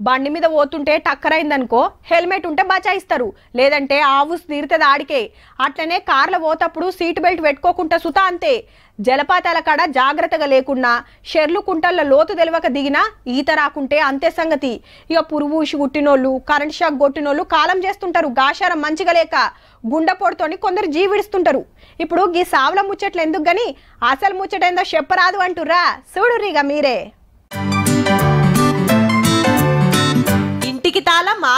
బండి మీద పోతుంటే టక్కరైందనుకో హెల్మెట్ ఉంటే బచాయిస్తారు. లేదంటే ఆవు తీరుతుంది ఆడికే అట్లనే కార్లో పోతప్పుడు సీట్ బెల్ట్ పెట్టుకోకుండా సుత అంతే. జలపాతాల కాడ జాగ్రత్తగా లేకున్నా షెర్లు కుంటల్ల లోతు తెలివక దిగినా ఈత రాకుంటే అంతే సంగతి. ఇక పురుగు ఊసి కుట్టినోళ్ళు కరెంట్ షాక్ కొట్టినోళ్ళు కాలం చేస్తుంటారు గాషారం మంచిగా లేక గుండెపోటుతోని కొందరు జీవిడుస్తుంటారు. ఇప్పుడు గీ సావుల ముచ్చట్లు ఎందుకు గని? అసలు ముచ్చటైందో చెప్పరాదు అంటురా చూడుర్రిగా మీరే.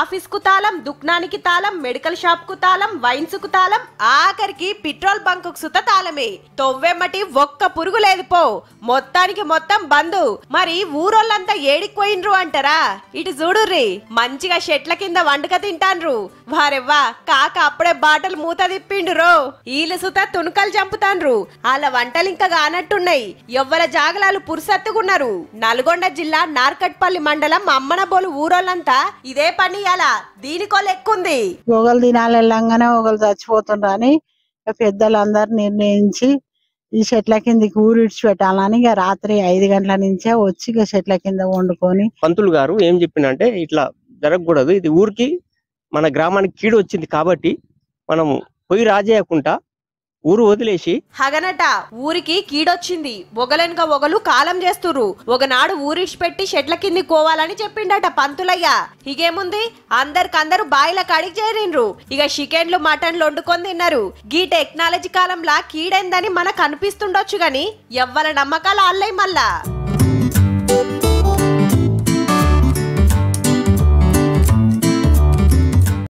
ఆఫీస్కు తాళం దుకాణానికి తాళం మెడికల్ షాప్కు తాళం వైన్స్కు తాళం ఆఖరికి పెట్రోల్ బంక్ సుత తాళమే. తొవ్వెమ్మటి ఒక్క పురుగు లేదు పో. మొత్తానికి మొత్తం బందు. మరి ఊరోళ్ళంతా ఏడికి అంటారా? ఇటు చూడుర్రి మంచిగా చెట్ల కింద వండుక తింటాన్రు. వారెవ్వా కాక అప్పుడే బాటలు మూత తిప్పిండ్రో. ఈలు సుత తుణుకలు చంపుతాన్రు. వాళ్ళ వంటలు ఇంకా కానట్టున్నాయి ఎవ్వల జాగలాలు పురుసత్తుకున్నారు. నల్గొండ జిల్లా నార్కట్పల్లి మండలం అమ్మనబోలు ఊరోళ్ళంతా ఇదే పని అలా దీనికో లెక్కుంది ఒకళ్ళు దినాలు వెళ్ళంగానే ఒకళ్ళు చచ్చిపోతుండ్రు అని పెద్దలందరూ నిర్ణయించి ఈ చెట్ల కిందకి ఊరు ఇడిచిపెట్టాలని ఇక రాత్రి ఐదు గంటల నుంచే వచ్చి ఇక చెట్ల కింద వండుకొని పంతులు గారు ఏం చెప్పిండంటే ఇట్లా జరగకూడదు. ఇది ఊరికి మన గ్రామానికి కీడు వచ్చింది కాబట్టి మనం పొయ్యి రాజేయకుండా ఊరు వదిలేసి హగనట ఊరికి కీడొచ్చింది. ఒగలెనక ఒగలు కాలం చేస్తురు ఒకనాడు ఊరిడిచిపెట్టి షెట్ల కింది కోవాలని చెప్పిండట పంతులయ్య. ఇగేముంది? అందరికందరూ బాయిల కడిగి చేరిండ్రు. ఇక చికెన్లు మటన్లు వండుకొని తిన్నారు. గీ టెక్నాలజీ కాలంలా కీడైందని మనకు అనిపిస్తుండొచ్చు గాని ఎవ్వల నమ్మకాలు అల్లై మళ్ళా.